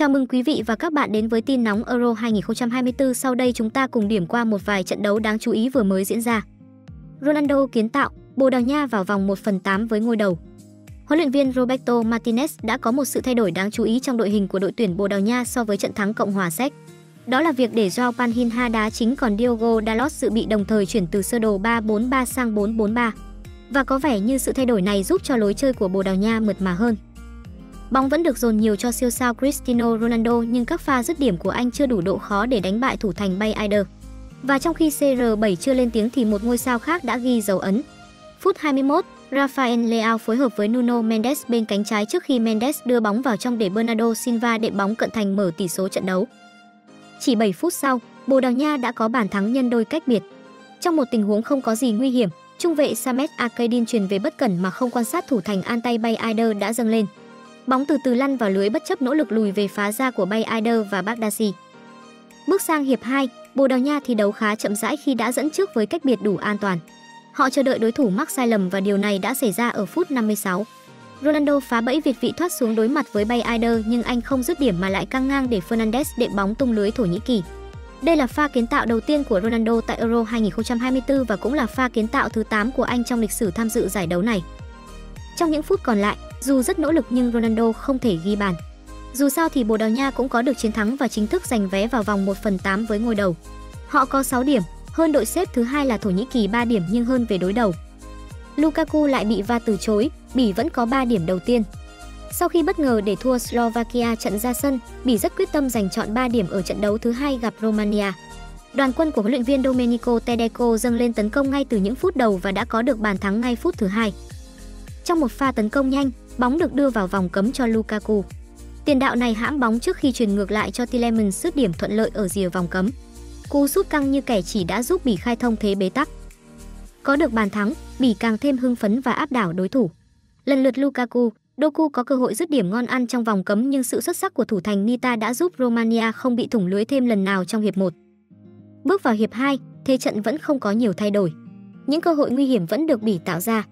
Chào mừng quý vị và các bạn đến với tin nóng Euro 2024. Sau đây chúng ta cùng điểm qua một vài trận đấu đáng chú ý vừa mới diễn ra. Ronaldo kiến tạo, Bồ Đào Nha vào vòng 1 phần 8 với ngôi đầu. Huấn luyện viên Roberto Martinez đã có một sự thay đổi đáng chú ý trong đội hình của đội tuyển Bồ Đào Nha so với trận thắng Cộng hòa Séc. Đó là việc để Joao Panhinha đá chính còn Diogo Dalot dự bị đồng thời chuyển từ sơ đồ 3-4-3 sang 4-4-3. Và có vẻ như sự thay đổi này giúp cho lối chơi của Bồ Đào Nha mượt mà hơn. Bóng vẫn được dồn nhiều cho siêu sao Cristiano Ronaldo nhưng các pha dứt điểm của anh chưa đủ độ khó để đánh bại thủ thành Bay Eider. Và trong khi CR7 chưa lên tiếng thì một ngôi sao khác đã ghi dấu ấn. Phút 21, Rafael Leao phối hợp với Nuno Mendes bên cánh trái trước khi Mendes đưa bóng vào trong để Bernardo Silva đệm bóng cận thành mở tỷ số trận đấu. Chỉ 7 phút sau, Bồ Đào Nha đã có bàn thắng nhân đôi cách biệt. Trong một tình huống không có gì nguy hiểm, trung vệ Samet Akaydin truyền về bất cẩn mà không quan sát thủ thành Antay Bay Ider đã dâng lên. Bóng từ từ lăn vào lưới bất chấp nỗ lực lùi về phá ra của Bay Ider và Baghdadi. Bước sang hiệp 2, Bồ Đào Nha thi đấu khá chậm rãi khi đã dẫn trước với cách biệt đủ an toàn. Họ chờ đợi đối thủ mắc sai lầm và điều này đã xảy ra ở phút 56. Ronaldo phá bẫy Việt vị thoát xuống đối mặt với Bay Ider nhưng anh không dứt điểm mà lại căng ngang để Fernandes đệm bóng tung lưới Thổ Nhĩ Kỳ. Đây là pha kiến tạo đầu tiên của Ronaldo tại Euro 2024 và cũng là pha kiến tạo thứ 8 của anh trong lịch sử tham dự giải đấu này. Trong những phút còn lại, dù rất nỗ lực nhưng Ronaldo không thể ghi bàn. Dù sao thì Bồ Đào Nha cũng có được chiến thắng và chính thức giành vé vào vòng 1 phần 8 với ngôi đầu. Họ có 6 điểm, hơn đội xếp thứ hai là Thổ Nhĩ Kỳ 3 điểm nhưng hơn về đối đầu. Lukaku lại bị va từ chối, Bỉ vẫn có 3 điểm đầu tiên. Sau khi bất ngờ để thua Slovakia trận ra sân, Bỉ rất quyết tâm giành chọn 3 điểm ở trận đấu thứ hai gặp Romania. Đoàn quân của huấn luyện viên Domenico Tedesco dâng lên tấn công ngay từ những phút đầu và đã có được bàn thắng ngay phút thứ hai. Trong một pha tấn công nhanh, bóng được đưa vào vòng cấm cho Lukaku. Tiền đạo này hãm bóng trước khi truyền ngược lại cho Tielemans sút điểm thuận lợi ở rìa vòng cấm. Cú sút căng như kẻ chỉ đã giúp Bỉ khai thông thế bế tắc. Có được bàn thắng, Bỉ càng thêm hưng phấn và áp đảo đối thủ. Lần lượt Lukaku, Doku có cơ hội dứt điểm ngon ăn trong vòng cấm nhưng sự xuất sắc của thủ thành Nita đã giúp Romania không bị thủng lưới thêm lần nào trong hiệp 1. Bước vào hiệp 2, thế trận vẫn không có nhiều thay đổi. Những cơ hội nguy hiểm vẫn được Bỉ tạo ra.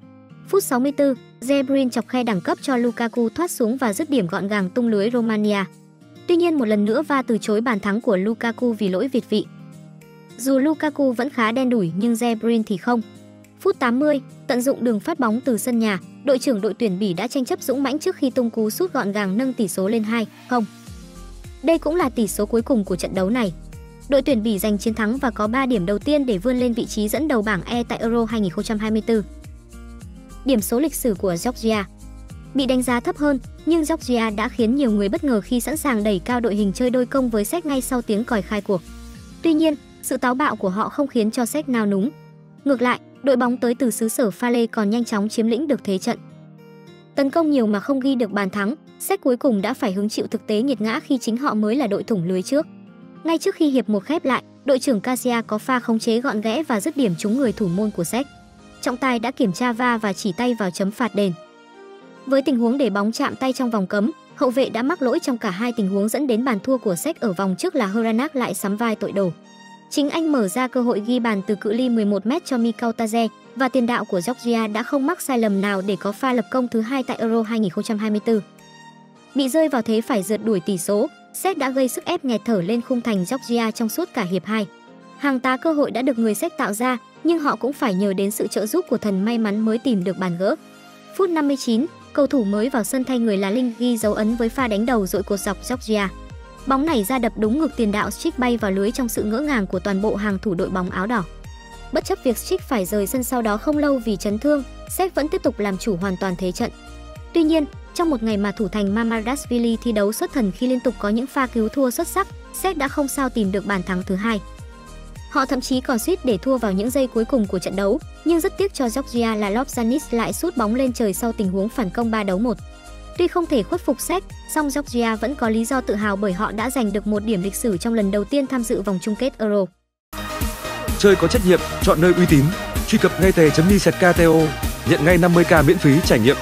Phút 64, Zebrin chọc khe đẳng cấp cho Lukaku thoát xuống và dứt điểm gọn gàng tung lưới Romania. Tuy nhiên một lần nữa Va từ chối bàn thắng của Lukaku vì lỗi việt vị. Dù Lukaku vẫn khá đen đủi nhưng Zebrin thì không. Phút 80, tận dụng đường phát bóng từ sân nhà, đội trưởng đội tuyển Bỉ đã tranh chấp dũng mãnh trước khi tung cú sút gọn gàng nâng tỷ số lên 2-0. Đây cũng là tỷ số cuối cùng của trận đấu này. Đội tuyển Bỉ giành chiến thắng và có 3 điểm đầu tiên để vươn lên vị trí dẫn đầu bảng E tại Euro 2024. Điểm số lịch sử của Georgia bị đánh giá thấp hơn, nhưng Georgia đã khiến nhiều người bất ngờ khi sẵn sàng đẩy cao đội hình chơi đôi công với Séc ngay sau tiếng còi khai cuộc. Tuy nhiên, sự táo bạo của họ không khiến cho Séc nào núng. Ngược lại, đội bóng tới từ xứ sở Pha Lê còn nhanh chóng chiếm lĩnh được thế trận. Tấn công nhiều mà không ghi được bàn thắng, Séc cuối cùng đã phải hứng chịu thực tế nghiệt ngã khi chính họ mới là đội thủng lưới trước. Ngay trước khi hiệp một khép lại, đội trưởng Casia có pha khống chế gọn ghẽ và dứt điểm trúng người thủ môn của Séc. Trọng tài đã kiểm tra va và chỉ tay vào chấm phạt đền. Với tình huống để bóng chạm tay trong vòng cấm, hậu vệ đã mắc lỗi trong cả hai tình huống dẫn đến bàn thua của Séc ở vòng trước là Hranak lại sắm vai tội đồ. Chính anh mở ra cơ hội ghi bàn từ cự ly 11m cho Mikautaze và tiền đạo của Georgia đã không mắc sai lầm nào để có pha lập công thứ hai tại Euro 2024. Bị rơi vào thế phải rượt đuổi tỷ số, Séc đã gây sức ép nghẹt thở lên khung thành Georgia trong suốt cả hiệp 2. Hàng tá cơ hội đã được người Séc tạo ra, nhưng họ cũng phải nhờ đến sự trợ giúp của thần may mắn mới tìm được bàn gỡ. Phút 59, cầu thủ mới vào sân thay người là Linh ghi dấu ấn với pha đánh đầu dội cột dọc Georgia. Bóng này ra đập đúng ngực tiền đạo Strick bay vào lưới trong sự ngỡ ngàng của toàn bộ hàng thủ đội bóng áo đỏ. Bất chấp việc Strick phải rời sân sau đó không lâu vì chấn thương, Séc vẫn tiếp tục làm chủ hoàn toàn thế trận. Tuy nhiên, trong một ngày mà thủ thành Mamardashvili thi đấu xuất thần khi liên tục có những pha cứu thua xuất sắc, Séc đã không sao tìm được bàn thắng thứ hai. Họ thậm chí còn suýt để thua vào những giây cuối cùng của trận đấu, nhưng rất tiếc cho Georgia là Lobjanis lại sút bóng lên trời sau tình huống phản công 3 đấu 1. Tuy không thể khuất phục Séc, song Georgia vẫn có lý do tự hào bởi họ đã giành được một điểm lịch sử trong lần đầu tiên tham dự vòng chung kết Euro. Chơi có trách nhiệm, chọn nơi uy tín. Truy cập ngay tề.mi/kto, nhận ngay 50k miễn phí trải nghiệm